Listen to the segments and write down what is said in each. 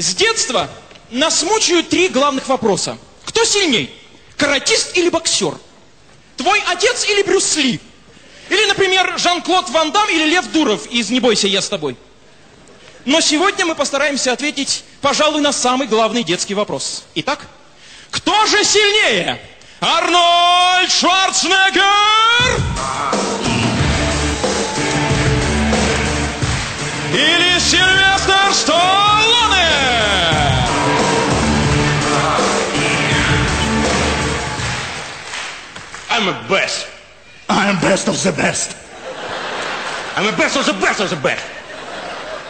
С детства нас мучают три главных вопроса. Кто сильней? Каратист или боксер? Твой отец или Брюс Ли? Или, например, Жан-Клод Ван Дам или Лев Дуров из «Не бойся, я с тобой». Но сегодня мы постараемся ответить, пожалуй, на самый главный детский вопрос. Итак, кто же сильнее? Арнольд Шварценеггер? I'm a best. I'm best of the best. I'm a best of the best of the best.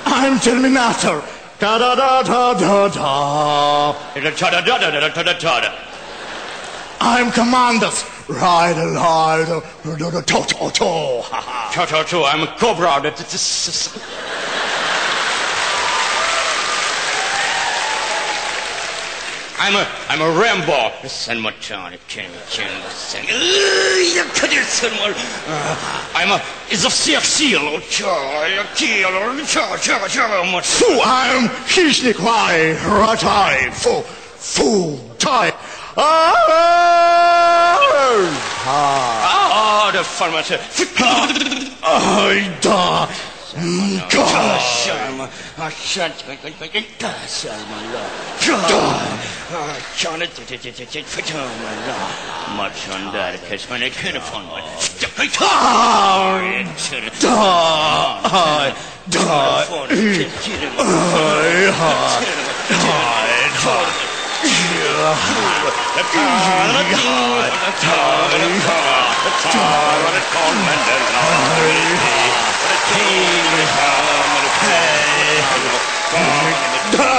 I'm Terminator. Da da da da da da. Da-da-da-da-da-da-da-da-da. I'm Commanders. Ride a ride a to to to to. Ha ha. Cha cha cha. I'm a cobra. I'm a, I'm a Rambo. Sen Matan, Ken, Ken, Sen. I'm a, is a всех сил. Фу, I'm хищник лай, ротай, фу, фу, тай. Ah, the farmer. Ah, ah, ah, da. Maçandar kesmene telefon var. Mandela.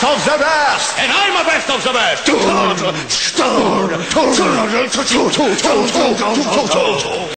best of the best. And I'm a best of the best. Star. Star.